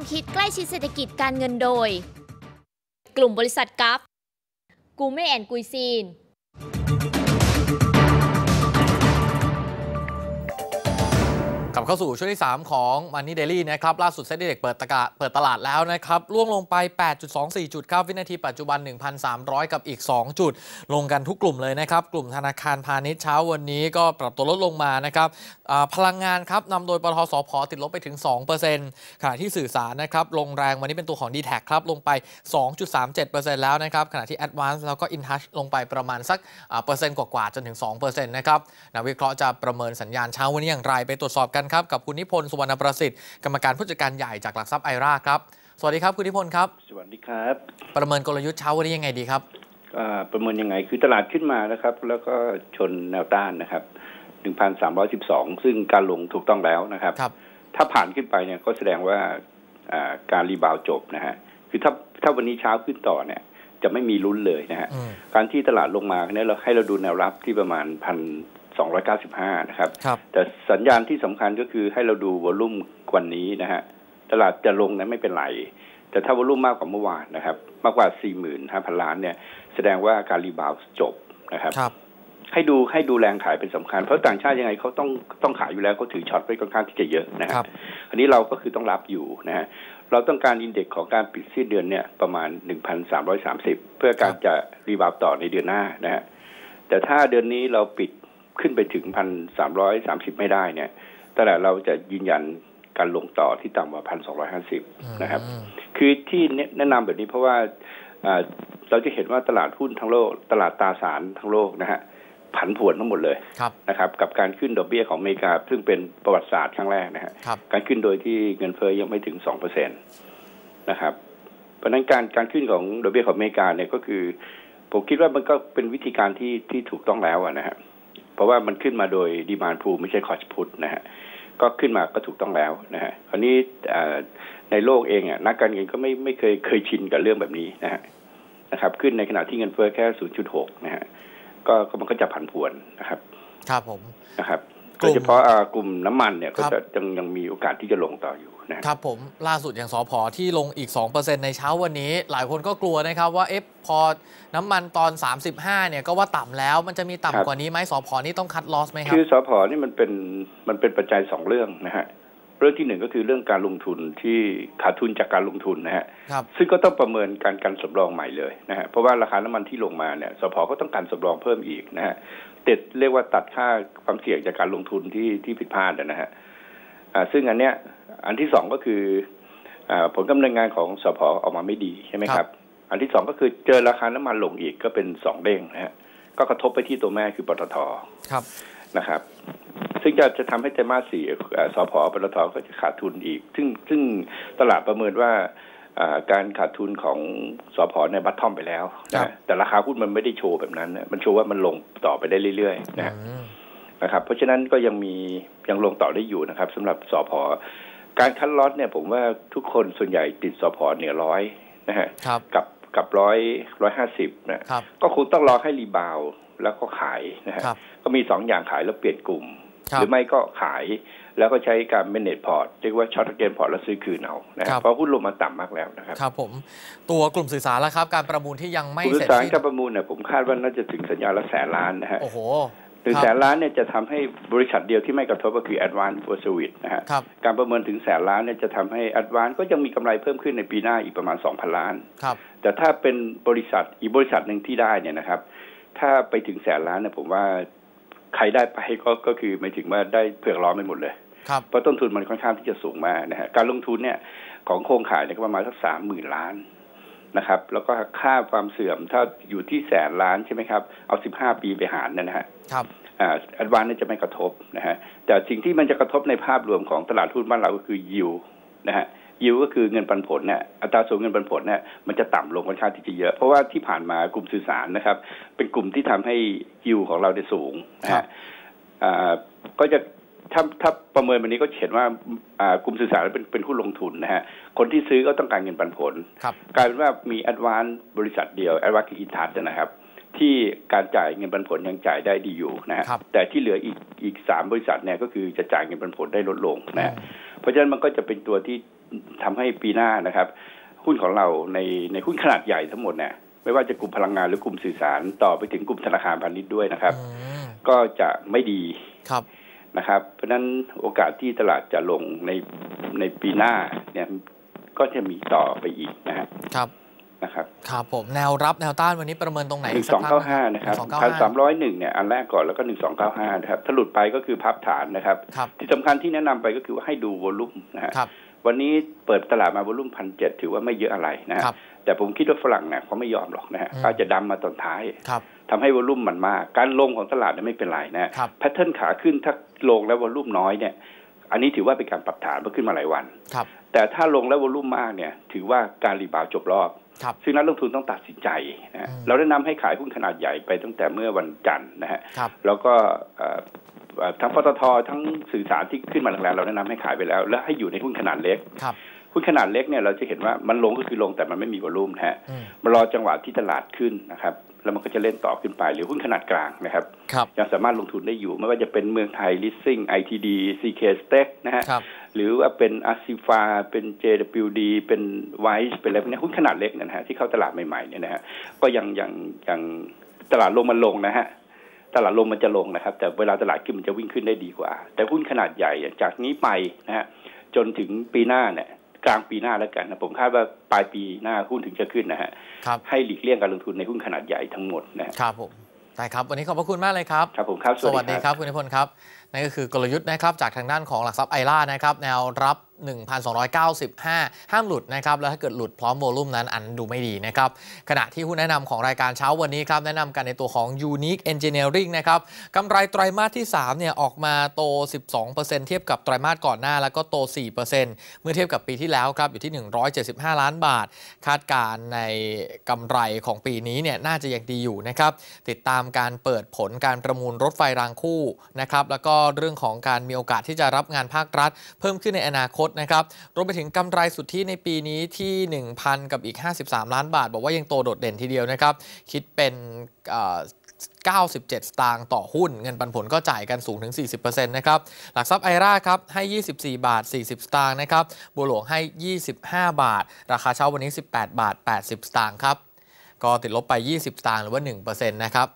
ความคิดใกล้ชิดเศรษฐกิจการเงินโดย กลุ่มบริษัทกัฟกูเม่แอนกุยซีน เข้าสู่ช่วงที่ 3 ของ Money Daily นะครับล่าสุดเซ็ตดีเด็กเปิดตลาดเปิดตลาดแล้วนะครับล่วงลงไป 8.24 จุดครับวินาทีปัจจุบัน 1,300 กับอีก 2 จุด ลงกันทุกกลุ่มเลยนะครับกลุ่มธนาคารพาณิชย์เช้าวันนี้ก็ปรับตัวลดลงมานะครับพลังงานครับนำโดยปทสพติดลบไปถึง 2%ขณะที่สื่อสารนะครับลงแรงวันนี้เป็นตัวของ d t แทครับลงไป 2.37%แล้วนะครับขณะที่ Advance แล้วก็ InTouch ลงไปประมาณสักเปอร์เซ็นต์กว่าๆจนถึง2%นะครับนักวิเคราะห์จะประเมินสัญญาณเช้าวันนี้อย่างไรไปตรวจสอบกันครับกับคุณนิพนธ์สุวรรณประสิทธิ์กรรมการผู้จัดการใหญ่จากหลักทรัพย์ไอราครับ สวัสดีครับคุณนิพนธ์ครับ สวัสดีครับ ประเมินกลยุทธ์เช้าวันนี้ยังไงดีครับอ่าประเมินยังไงคือตลาดขึ้นมานะครับ แล้วก็ชนแนวต้านนะครับ 1,312 ซึ่งการลงถูกต้องแล้วนะครับครับถ้าผ่านขึ้นไปเนี่ยก็แสดงว่าอ่าการ rebound จบนะฮะคือถ้าถ้าวันนี้เช้าขึ้นต่อเนี่ยจะไม่มีลุ้นเลยนะฮะอืมการที่ตลาดลงมาเนี่ยเราให้เราดูแนวรับที่ประมาณพัน สองร้อยเก้าสิบห้านะครับครับแต่สัญญาณที่สำคัญก็คือให้เราดู volume วันนี้นะฮะตลาดจะลงนั้นไม่เป็นไร แต่ถ้า volume มากกว่าเมื่อวานนะครับ มากกว่า 45,000 ล้านเนี่ย แสดงว่าการ rebound จบนะครับครับให้ดูให้ดูแรงขายเป็นสำคัญ เพราะต่างชาติยังไงเขาต้องต้องขายอยู่แล้วเขาถือ short ไว้ค่อนข้างที่จะเยอะนะครับครับอันนี้เราก็คือต้องรับอยู่นะฮะเราต้องการ index ของการปิดสิ้นเดือนเนี่ยประมาณ 1,330 เพื่อการจะ rebound ต่อในเดือนหน้านะฮะแต่ถ้าเดือนนี้เราปิด ขึ้นไปถึง1,330ไม่ได้เนี่ยตลาดเราจะยืนยันการลงต่อที่ต่ำกว่า1,250นะครับอืมคือที่แนะนำแบบนี้เพราะว่าอ่าเราจะเห็นว่าตลาดหุ้นทั้งโลก ตลาดตราสารทั้งโลกนะฮะผันผวนทั้งหมดเลยครับนะครับ กับการขึ้นดอกเบี้ยของอเมริกา ซึ่งเป็นประวัติศาสตร์ครั้งแรกนะฮะครับการขึ้นโดยที่เงินเฟ้อยังไม่ถึงสองเปอร์เซ็นตนะครับ เพราะฉะนั้นการการขึ้นของดอกเบี้ยของอเมริกาเนี่ยก็คือ ผมคิดว่ามันก็เป็นวิธีการที่ที่ถูกต้องแล้วอะนะฮะ เพราะว่ามันขึ้นมาโดยดีมานพูไม่ใช่คอสพุทนะฮะก็ขึ้นมาก็ถูกต้องแล้วนะฮะคราวนี้อ่าในโลกเองอะนักการเงินก็ไม่ไม่เคยเคยชินกับเรื่องแบบนี้นะฮะนะครับ ขึ้นในขณะที่เงินเฟ้อแค่ 0.6 นะฮะก็ก็มันก็จะผันผวนนะครับ ครับผมนะครับกลุ่โดมยเฉพาะอ่ากลุ่มน้ำมันเนี่ยก็ครับจะยังยังมีโอกาสที่จะลงต่ออยู่ นะครับผมล่าสุดอย่างสอพอที่ลงอีก 2%ในเช้าวันนี้ หลายคนก็กลัวนะครับว่าเอ๊ะพอน้ำมันตอน 35เนี่ยก็ว่าต่ำแล้วมันจะมีต่ำกว่านี้ไหมสอพอนี่ต้องคัดลอสไหมครับคือสพนี่มันเป็นมันเป็นปัจจัยสองเรื่องนะฮะเรื่องที่หนึ่งก็คือเรื่องการลงทุนที่ขาดทุนจากการลงทุนนะฮะครับซึ่งก็ต้องประเมินการกันสำรองใหม่เลยนะฮะ เพราะว่าราคาน้ำมันที่ลงมาเนี่ย สพก็ต้องการสำรองเพิ่มอีกนะฮะเต็ดเรียกว่าตัดค่าความเสี่ยงจากการลงทุนที่ที่ผิดพลาดนะฮะอ่า ซึ่งอันเนี้ยอันที่สองก็คืออ่าผลกำเนินงานของสพออกมาไม่ดีใช่ไหมครับ อันที่สองก็คือเจอราคาน้ำมันลงอีกก็เป็นสองเด้งนะฮะก็กระทบไปที่ตัวแม่คือปตทครับนะครับ ซึ่งจะจะทำให้ไตรมาสสี่เอ่อสพปตทก็จะขาดทุนอีก ซึ่งซึ่งตลาดประเมินว่าอ่าการขาดทุนของสพในยบัตทอมไปแล้วครันะบแต่ราคาหุ้นมันไม่ได้โชว์แบบนั้นนะมันโชว์ว่ามันลงต่อไปได้เรื่อยๆนะฮะอืม นะครับเพราะฉะนั้นก็ยังมียังลงต่อได้อยู่นะครับสำหรับสพการคัดลอตเนี่ยผมว่าทุกคนส่วนใหญ่ติดสพเหนือร้อยนะฮะครับกับกับร้อยร้อยห้าสิบนะครับก็คงต้องรอให้รีบาวด์แล้วก็ขายนะฮะครับก็มีสองอย่างขายแล้วเปลี่ยนกลุ่มครับหรือไม่ก็ขายแล้วก็ใช้การ manage port เรียกว่า short again port แล้วซื้อคืนเอานะคครัรับบเพราะหุ้นลงมาต่ำมากแล้วนะครับครับผมตัวกลุ่มสื่อสารแล้วครับ การประมูลที่ยังไม่คุณเสร็จสารสิ้นการประมูลเนี่ยผมคาดว่าน่าจะถึงสัญญาละแสนล้านนะฮะโอ้โห หนึ่งครับแสนล้านเนี่ยจะทำให้บริษัทเดียวที่ไม่กระทบก็คือ Advance for Service นะฮะครับการประเมินถึงแสนล้านเนี่ยจะทำให้ Advance ก็ยังมีกำไรเพิ่มขึ้นในปีหน้าอีกประมาณ 2,000 ล้านครับแต่ถ้าเป็นบริษัทอีกบริษัทหนึ่งที่ได้เนี่ยนะครับ ถ้าไปถึงแสนล้านเนี่ยผมว่าใครได้ไปก็ก็คือหมายถึงว่าได้เผือกร้อนไปหมดเลยครับเพราะต้นทุนมันค่อนข้างที่จะสูงมากนะฮะการลงทุนเนี่ยของโครงข่ายเนี่ยก็ประมาณสักสามหมื่นล้าน นะครับ แล้วก็ค่าความเสื่อมถ้าอยู่ที่แสนล้านใช่ไหมครับ เอาสิบห้าปีไปหารเนยนะฮะครับอ่าอัดวานเนี่ยจะไม่กระทบนะฮะแต่สิ่งที่มันจะกระทบในภาพรวมของตลาดหุ้นบ้านเราก็คือยิวนะฮะยิวก็คือเงินปันผลเนี่ยอัตราส่วนเงินปันผลเนี่ยมันจะต่ำลงค่อนข้างที่จะเยอะ เพราะว่าที่ผ่านมากลุ่มสื่อสารนะครับ เป็นกลุ่มที่ทำให้ยิวของเราได้สูงนะครัฮะบอ่าก็จะ ถ้าถ้าประเมินวันนี้ก็เห็นว่าอ่ากลุ่มสื่อสารเป็นเป็นผู้ลงทุนนะฮะ คนที่ซื้อก็ต้องการเงินปันผลครับกลายเป็นว่ามีแอดวานบริษัทเดียวแอดวานคืออินทัสนะครับ ที่การจ่ายเงินปันผลยังจ่ายได้ดีอยู่นะฮะครับแต่ที่เหลืออีกอีกสามบริษัทเนี่ยก็คือจะจ่ายเงินปันผลได้ลดลงนะฮะเพราะฉะนั้นมันก็จะเป็นตัวที่ทำให้ปีหน้านะครับ หุ้นของเราในในหุ้นขนาดใหญ่ทั้งหมดเนี่ยไม่ว่าจะกลุ่มพลังงานหรือกลุ่มสื่อสารต่อไปถึงกลุ่มธนาคารพาณิชย์ด้วยนะครับอืมก็จะไม่ดีครับ นะครับ เพราะฉะนั้นโอกาสที่ตลาดจะลงในในปีหน้าเนี่ยก็จะมีต่อไปอีกนะฮะครับนะครับครับผมแนวรับแนวต้านวันนี้ประเมินตรงไหนหนึ่งสัสองภเก้าห้านะครับสองเก้าพันสามห้าร้อยหนึ่งเนี่ยอันแรกก่อนแล้วก็หนึ่งสองเก้าห้านะครับถ้าหลุดไปก็คือพับฐานนะครับครับที่สำคัญที่แนะนำไปก็คือว่าให้ดูวอลุ่มนะฮะครับวันนี้เปิดตลาดมาวอลุ่มพันเจ็ดถือว่าไม่เยอะอะไรนะฮะครับแต่ผมคิดว่าฝรั่งเนี่ยเขาไม่ยอมหรอกนะฮะอืมเขาจะดำมาตอนท้ายครับ ทำให้ volume มันมาก การลงของตลาดเนี่ยไม่เป็นไรนะฮะครับ pattern ขาขึ้นถ้าลงแล้ว volume น้อยเนี่ย อันนี้ถือว่าเป็นการปรับฐานเพราะขึ้นมาหลายวันครับแต่ถ้าลงแล้ว volume มากเนี่ย ถือว่าการ rebound จบรอบครับซึ่งนักลงทุนต้องตัดสินใจนะฮะอืมเราแนะนำให้ขายหุ้นขนาดใหญ่ไปตั้งแต่เมื่อวันจันทร์นะฮะครับแล้วก็เอ่อเอ่อทั้งปตททั้งสื่อสารที่ขึ้นมาแรงๆเราแนะนำให้ขายไปแล้ว แล้วให้อยู่ในหุ้นขนาดเล็กครับหุ้นขนาดเล็กเนี่ยเราจะเห็นว่ามันลงก็คือลงแต่มันไม่มี volume นะฮะอืมมารอจังหวะที่ตลาดขึ้นนะครับ แล้วมันก็จะเล่นต่อขึ้นไป หรือหุ้นขนาดกลางนะครับครับยังสามารถลงทุนได้อยู่ ไม่ว่าจะเป็นเมืองไทย Leasing ITD CK s t e c นะฮะครับหรือว่าเป็นอาซิฟาเป็น JWD เป็นไวส์เป็นอะไรพวกเนี้ยหุ้นขนาดเล็กเนยนะฮะที่เข้าตลาดใหม่ๆเนี่ยนะฮะก็ยังยังยังตลาดลงมันลงนะฮะตลาดลงมันจะลงนะครับ แต่เวลาตลาดขึ้นมันจะวิ่งขึ้นได้ดีกว่า แต่หุ้นขนาดใหญ่จากนี้ไปนะฮะจนถึงปีหน้าเนี่ย กลางปีหน้าแล้วกันนะผมคาดว่าปลายปีหน้าหุ้นถึงจะขึ้นนะฮะครับให้หลีกเลี่ยงการลงทุนในหุ้นขนาดใหญ่ทั้งหมดนะฮะครับผมได้ครับ วันนี้ขอบพระคุณมากเลยครับครับผมครับสวัสดีครับคุณนิพนธ์ครับนั่นก็คือกลยุทธ์นะครับจากทางด้านของหลักทรัพย์ไอร่านะครับแนวรับ 1,295 ห้ามหลุดนะครับ แล้วถ้าเกิดหลุดพร้อมโวลุ่มนั้นอันดูไม่ดีนะครับ ขณะที่หุ้นแนะนำของรายการเช้าวันนี้ครับแนะนำกันในตัวของ Unique Engineering นะครับกำไรไตรมาสที่3เนี่ยออกมาโต 12%เทียบกับไตรมาสก่อนหน้าแล้วก็โต 4%เมื่อเทียบกับปีที่แล้วครับอยู่ที่ 175 ล้านบาท คาดการในกำไรของปีนี้เนี่ยน่าจะยังดีอยู่นะครับติดตามการเปิดผลการประมูลรถไฟรางคู่นะครับแล้วก็เรื่องของการมีโอกาสที่จะรับงานภาครัฐ เพิ่มขึ้นในอนาคตนะครับ รวมไปถึงกำไรสุทธิในปีนี้ที่ 1,000 กับอีก 53 ล้านบาท บอกว่ายังโตโดดเด่นทีเดียวนะครับ คิดเป็นเอ่อ97 สตางค์ต่อหุ้น เงินปันผลก็จ่ายกันสูงถึง 40%นะครับ หลักทรัพย์ไอร่าครับ ให้ 24 บาท 40 สตางค์นะครับ บัวหลวงให้ 25 บาท ราคาเช้าวันนี้ 18 บาท 80 สตางค์ครับ ก็ติดลบไป 20 สตางค์หรือว่า 1%นะครับ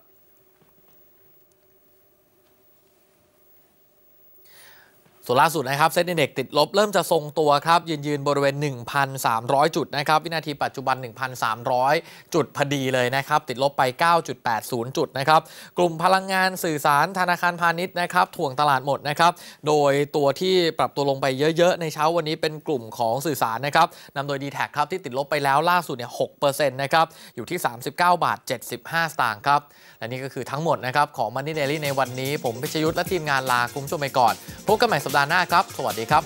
ส่วนล่าสุดนะครับเซ็นดีเด็กติดลบเริ่มจะทรงตัวครับ ยืนยืนบริเวณ 1,300 จุดนะครับ วินาทีปัจจุบัน 1,300 จุดพอดีเลยนะครับ ติดลบไป 9.80 จุดนะครับ กลุ่มพลังงานสื่อสารธนาคารพาณิชย์นะครับถ่วงตลาดหมดนะครับ โดยตัวที่ปรับตัวลงไปเยอะๆ ในเช้าวันนี้เป็นกลุ่มของสื่อสารนะครับนำโดย d t แทครับที่ติดลบไปแล้วล่าสุดเนี่ย6%นะครับอยู่ที่ 39 บาท 75 สตางค์ครับและนี่ก็คือทั้งหมดนะครับของ Money Daily ในวันนี้ผมพิชยุทธและทีมงานลาคุณผู้ชมไปก่อนพบกันใหม่สัปดาห์หน้าครับ สวัสดีครับ